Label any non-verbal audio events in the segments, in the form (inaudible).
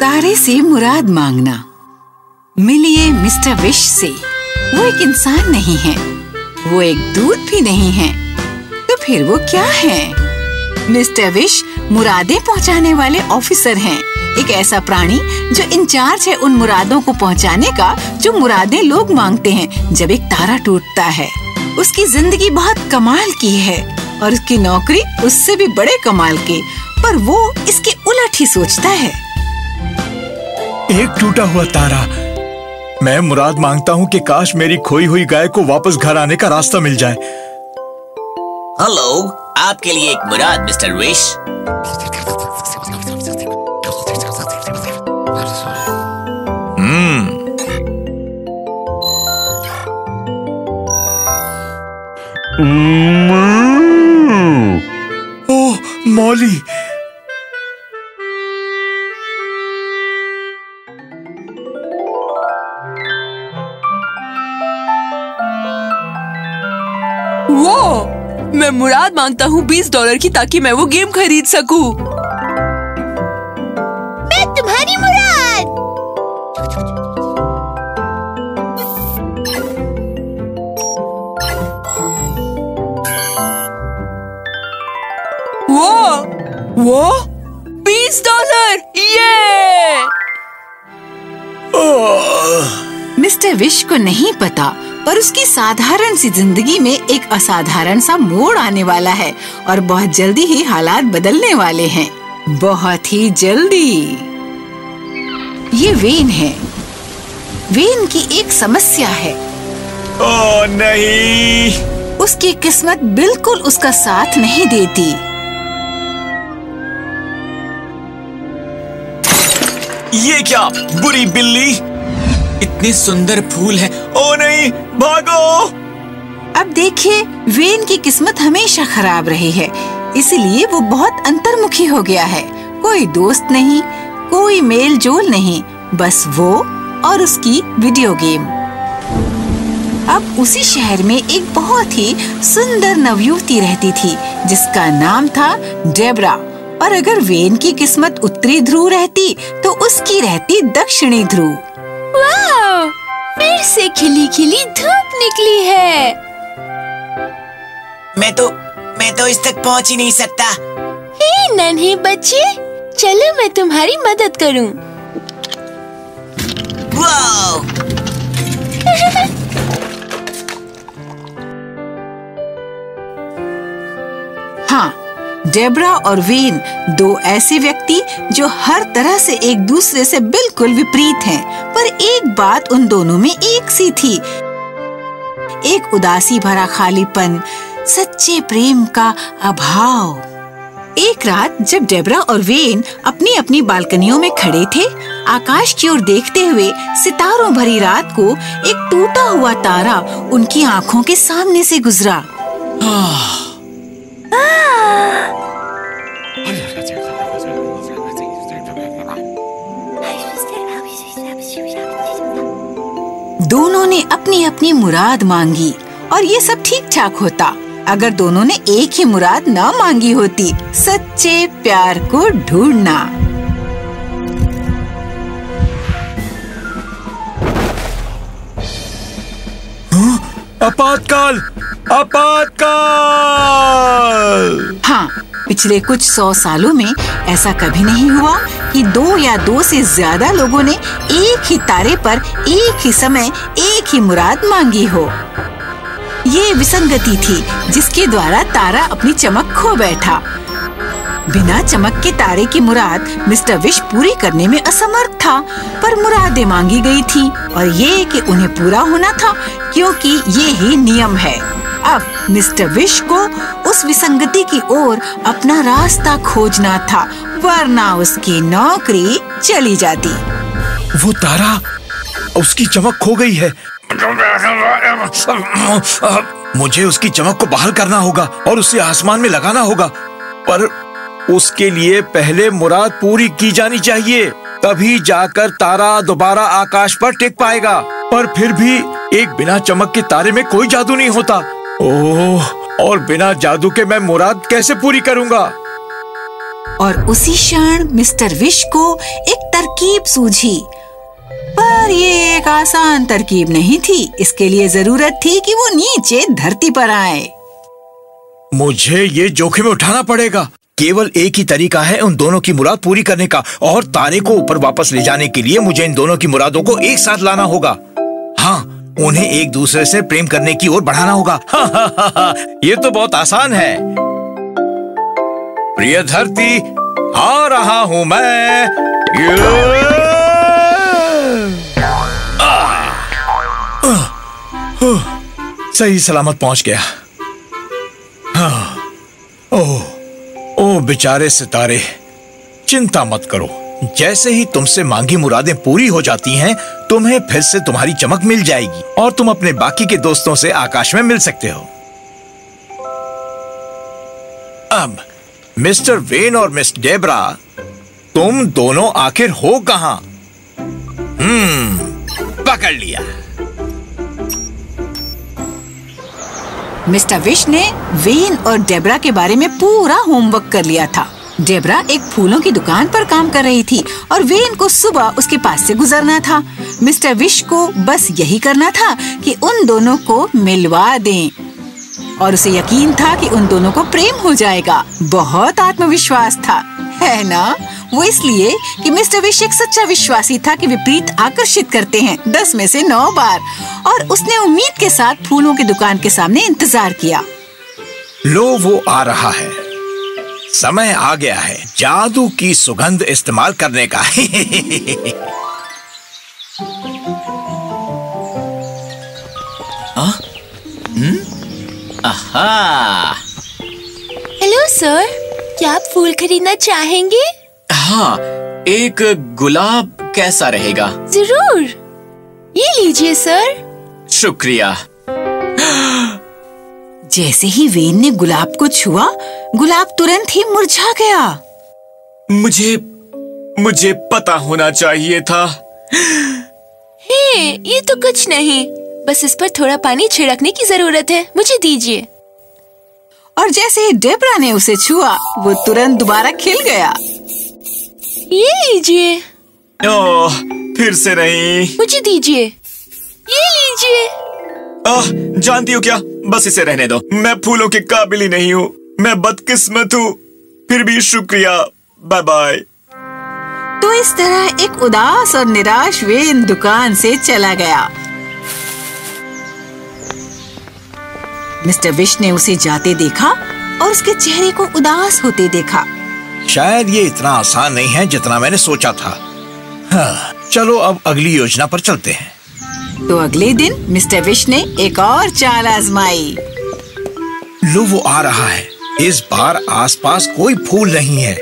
तारे से मुराद मांगना। मिलिए मिस्टर विश से। वो एक इंसान नहीं है। वो एक दूध भी नहीं है। तो फिर वो क्या है? मिस्टर विश मुरादे पहुँचाने वाले ऑफिसर हैं। एक ऐसा प्राणी जो इंचार्ज है उन मुरादों को पहुँचाने का, जो मुरादें लोग मांगते हैं, जब एक तारा टूटता है। उसकी ज़िंदगी बहुत कमाल की है और उसकी नौकरी उससे भी बड़े कमाल के पर वो इसके उलट ही सोचता है। एक टूटा हुआ तारा। मैं मुराद माँगता हूँ कि काश मेरी खोई हुई गाय को वापस घर आने का रास्ता मिल जाए। हेलो आपके लिए एक मुराद मिस्टर विश। ओह, मौली वो, मैं मुराद माँगता हूँ बीस डॉलर की ताकि मैं वो गेम खरीद सकूँ। मिस्टर विश को नहीं पता पर उसकी साधारण सी ज़िंदगी में एक असाधारण सा मोड़ आने वाला है और बहुत जल्दी ही हालात बदलने वाले हैं। बहुत ही जल्दी। ये वेन है। वेन की एक समस्या है। ओह नहीं। उसकी किस्मत बिल्कुल उसका साथ नहीं देती। ये क्या बुरी बिल्ली? इतने सुंदर फूल हैं। ओ नहीं, भागो। अब देखिए, वेन की किस्मत हमेशा खराब रही है। इसलिए वो बहुत अंतर्मुखी हो गया है। कोई दोस्त नहीं, कोई मेल जोल नहीं, बस वो और उसकी वीडियो गेम अब उसी शहर में एक बहुत ही सुंदर नवयुवती रहती थी, जिसका नाम था डेबरा और अगर वेन की किस्मत उत्तरी ध्रुव रहती तो उसकी रहती दक्षिणी ध्रुव। वाह फिर से खिली खिली धूप निकली है। मैं तो मैं तो इस तक पहुँच ही नहीं सकता। हे नन्हे बच्चे चलो मैं तुम्हारी मदद करूँ। वाओ! (laughs) डेबरा और वेन दो ऐसे व्यक्ति जो हर तरह से एक दूसरे से बिल्कुल विपरीत हैं, पर एक बात उन दोनों में एक सी थी। एक उदासी भरा खालीपन सच्चे प्रेम का अभाव। एक रात जब डेबरा और वेन अपनी अपनी बालकनियों में खड़े थे आकाश की ओर देखते हुए सितारों भरी रात को एक टूटा हुआ तारा उनकी आँखों के सामने से गुजरा। दोनों ने अपनी अपनी मुराद मांगी और ये सब ठीक ठाक होता। अगर दोनों ने एक ही मुराद न मांगी होती, सच्चे प्यार को ढूंढना। आपातकाल। आपातकाल। हाँ पिछले कुछ सौ सालों में ऐसा कभी नहीं हुआ कि दो या दो से ज़्यादा लोगों ने एक ही तारे पर एक ही समय एक ही मुराद मांगी हो। ये विसंगति थी जिसके द्वारा तारा अपनी चमक खो बैठा। बिना चमक के तारे की मुराद मिस्टर विश पूरी करने में असमर्थ था, पर मुरादें मांगी गई थी और ये कि उन्हें पूरा होना था, क्योंकि ये ही नियम है। अब मिस्टर विश को उस विसंगति की ओर अपना रास्ता खोजना था, वरना उसकी नौकरी चली जाती। वो तारा, उसकी चमक खो गई है। मुझे उसकी चमक को बहाल करना होगा और उसे आसमान में लगाना होगा, पर उसके लिए पहले मुराद पूरी की जानी चाहिए, तभी जाकर तारा दोबारा आकाश पर टिक पाएगा। पर फिर भी एक बिना चमक के तारे में कोई जादू नहीं होता। ओह और बिना जादू के मैं मुराद कैसे पूरी करूँगा? और उसी क्षण मिस्टर विश को एक तरकीब सूझी। पर ये एक आसान तरकीब नहीं थी। इसके लिए ज़रूरत थी कि वो नीचे धरती पर आए। मुझे ये जोखिम उठाना पड़ेगा। केवल एक ही तरीका है उन दोनों की मुराद पूरी करने का और तारे को ऊपर वापस ले जाने के लिए मुझे इन दोनों की मुरादों को एक साथ लाना होगा। हाँ उन्हें एक दूसरे से प्रेम करने की ओर बढ़ाना होगा। (laughs) ये तो बहुत आसान है। प्रिय धरती आ रहा हूँ मैं! सही सलामत पहुँच गया। हाँ। ओह, ओ बेचारे सितारे, चिंता मत करो। जैसे ही तुमसे मांगी मुरादें पूरी हो जाती हैं, तुम्हें फिर से तुम्हारी चमक मिल जाएगी और तुम अपने बाकी के दोस्तों से आकाश में मिल सकते हो। अब, मिस्टर वेन और मिस डेबरा, तुम दोनों आखिर हो कहाँ? हम्म पकड़ लिया। मिस्टर विश ने वेन और डेबरा के बारे में पूरा होमवर्क कर लिया था। डेबरा एक फूलों की दुकान पर काम कर रही थी और वेन को सुबह उसके पास से गुजरना था। मिस्टर विश को बस यही करना था कि उन दोनों को मिलवा दें। और उसे यकीन था कि उन दोनों को प्रेम हो जाएगा। बहुत आत्मविश्वास था। है ना? वो इसलिए कि मिस्टर विश एक सच्चा विश्वासी था कि विपरीत आकर्षित करते हैं। दस में से नौ बार। और उसने उम्मीद के साथ फूलों की दुकान के सामने इंतज़ार किया। लो वो आ रहा है। समय आ गया है। जादू की सुगंध इस्तेमाल करने का। आहा! हेलो सर क्या आप फूल खरीदना चाहेंगे? हाँ एक गुलाब कैसा रहेगा? ज़रूर। ये लीजिए सर शुक्रिया। जैसे ही वेन ने गुलाब को छुआ गुलाब तुरंत ही मुरझा गया। मुझे मुझे पता होना चाहिए था। हे ये तो कुछ नहीं। बस इस पर थोड़ा पानी छिड़कने की ज़रूरत है। मुझे दीजिए। और जैसे ही डेबरा ने उसे छुआ वो तुरंत दोबारा खिल गया। ये लीजिए। ओह फिर से नहीं। मुझे दीजिए। ये लीजिए। आह, जानती हो क्या? बस इसे रहने दो। मैं फूलों के काबिल ही नहीं हूँ। मैं बदकिस्मत हूँ। फिर भी शुक्रिया। बाय बाय तो इस तरह एक उदास और निराश वे इन दुकान से चला गया। मिस्टर विश ने उसे जाते देखा और उसके चेहरे को उदास होते देखा। शायद ये इतना आसान नहीं है जितना मैंने सोचा था। हाँ, चलो अब अगली योजना पर चलते हैं। तो अगले दिन मिस्टर विश ने एक और चाल आजमाई। लो वो आ रहा है। इस बार आसपास कोई फूल नहीं है।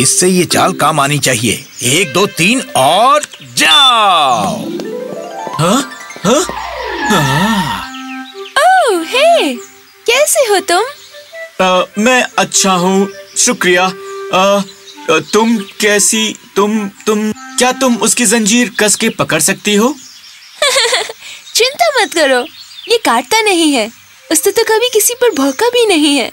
इससे ये चाल काम आनी चाहिए। एक दो तीन और जाओ। हा? हा? ओह हे कैसे हो तुम? अ, मैं अच्छा हूँ शुक्रिया। अ, अ, तुम कैसी तुम तुम क्या तुम उसकी जंजीर कस के पकड़ सकती हो? मत करो। ये काटता नहीं है। उसने तो कभी किसी पर भौंका भी नहीं है।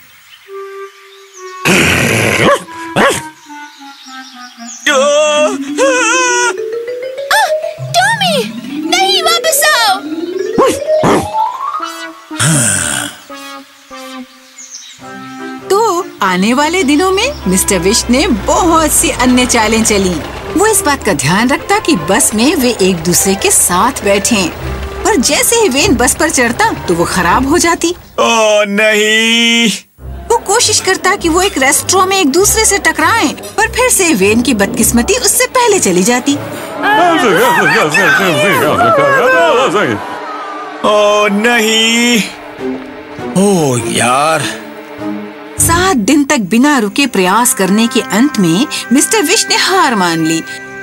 टॉमी, नहीं वापस आओ। तो आने वाले दिनों में मिस्टर विश ने बहुत सी अन्य चालें चली। वो इस बात का ध्यान रखता कि बस में वे एक दूसरे के साथ बैठें। पर जैसे ही वेन बस पर चढ़ता तो वो खराब हो जाती। ओ नहीं। वो कोशिश करता कि वो एक रेस्टोरेंट में एक दूसरे से टकराएँ, पर फिर से वेन की बदकिस्मती उससे पहले चली जाती। ओ नहीं। ओ यार। सात दिन तक बिना रुके प्रयास करने के अंत में मिस्टर विश ने हार मान ली।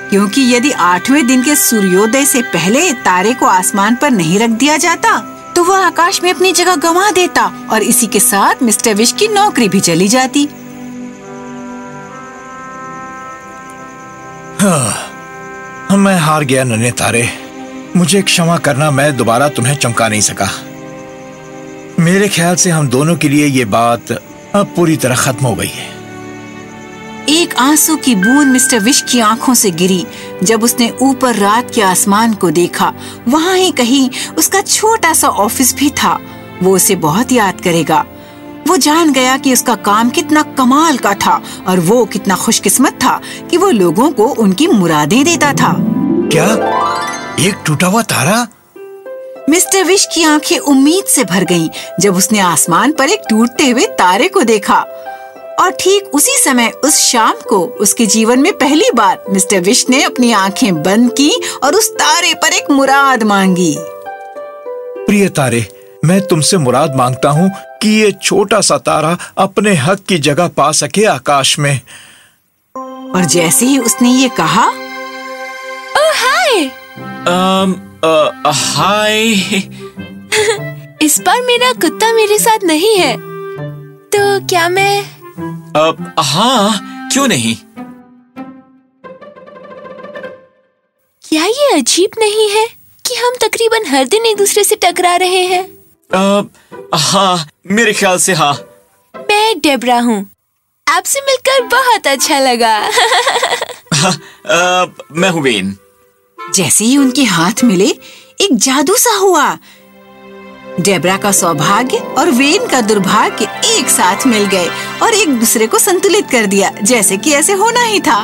क्योंकि यदि आठवें दिन के सूर्योदय से पहले तारे को आसमान पर नहीं रख दिया जाता तो वह आकाश में अपनी जगह गंवा देता और इसी के साथ मिस्टर विश की नौकरी भी चली जाती। हाँ, मैं हार गया नन्हे तारे। मुझे क्षमा करना मैं दोबारा तुम्हें चमका नहीं सका। मेरे ख्याल से हम दोनों के लिए ये बात अब पूरी तरह खत्म हो गई है। एक आँसू की बूंद मिस्टर विश की आँखों से गिरी। जब उसने ऊपर रात के आसमान को देखा वहाँ ही कहीं उसका छोटा सा ऑफ़िस भी था। वो उसे बहुत याद करेगा। वो जान गया कि उसका काम कितना कमाल का था और वो कितना खुशकिस्मत था कि वो लोगों को उनकी मुरादें देता था। क्या? एक टूटा हुआ तारा? मिस्टर विश की आँखें उम्मीद से भर गईं जब उसने आसमान पर एक टूटते हुए तारे को देखा। और ठीक उसी समय उस शाम को उसके जीवन में पहली बार मिस्टर विश ने अपनी आँखें बंद की और उस तारे पर एक मुराद मांगी। प्रिय तारे मैं तुमसे मुराद माँगता हूँ कि ये छोटा सा तारा अपने हक की जगह पा सके आकाश में। और जैसे ही उसने ये कहा ओह हाय! अम, हाय। (laughs) इस बार मेरा कुत्ता मेरे साथ नहीं है। तो क्या मैं अ, हाँ क्यों नहीं? क्या ये अजीब नहीं है कि हम तकरीबन हर दिन एक दूसरे से टकरा रहे हैं? अ, हाँ मेरे ख्याल से हाँ। मैं डेबरा हूँ। आपसे मिलकर बहुत अच्छा लगा। (laughs) अ, मैं हूँ वेन जैसे ही उनके हाथ मिले एक जादू सा हुआ। डेबरा का सौभाग्य और वेन का दुर्भाग्य एक साथ मिल गए और एक दूसरे को संतुलित कर दिया जैसे कि ऐसे होना ही था।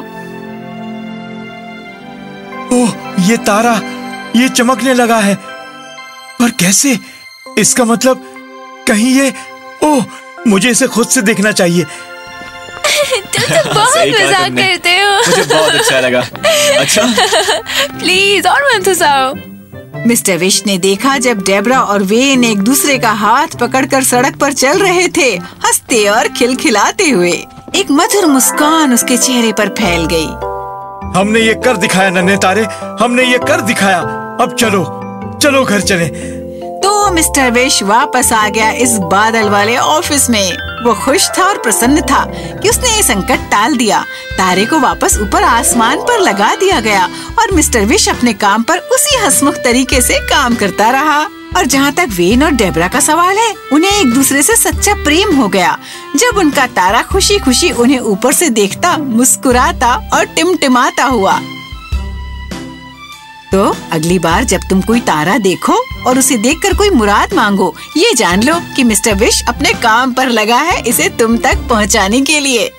ओह ये तारा ये चमकने लगा है। पर कैसे? इसका मतलब कहीं ये ओह मुझे इसे खुद से देखना चाहिए। (laughs) तुम तो बहुत मज़ाक करते हो। मुझे बहुत अच्छा लगा। (laughs) अच्छा। प्लीज़ और मत हंसाओ। मिस्टर विश ने देखा जब डेबरा और वेन एक दूसरे का हाथ पकड़कर सड़क पर चल रहे थे हँसते और खिलखिलाते हुए। एक मधुर मुस्कान उसके चेहरे पर फैल गई। हमने ये कर दिखाया नन्हे तारे। हमने ये कर दिखाया। अब चलो चलो घर चले। तो मिस्टर विश वापस आ गया इस बादल वाले ऑफ़िस में। वो खुश था और प्रसन्न था कि उसने ये संकट टाल दिया। तारे को वापस ऊपर आसमान पर लगा दिया गया और मिस्टर विश अपने काम पर उसी हसमुख तरीके से काम करता रहा। और जहाँ तक वेन और डेबरा का सवाल है, उन्हें एक दूसरे से सच्चा प्रेम हो गया। जब उनका तारा खुशी खुशी उन्हें ऊपर से देखता, मुस्कुराता और टिमटिमाता हुआ। तो अगली बार जब तुम कोई तारा देखो और उसे देखकर कोई मुराद मांगो, ये जान लो कि मिस्टर विश अपने काम पर लगा है इसे तुम तक पहुँचाने के लिए।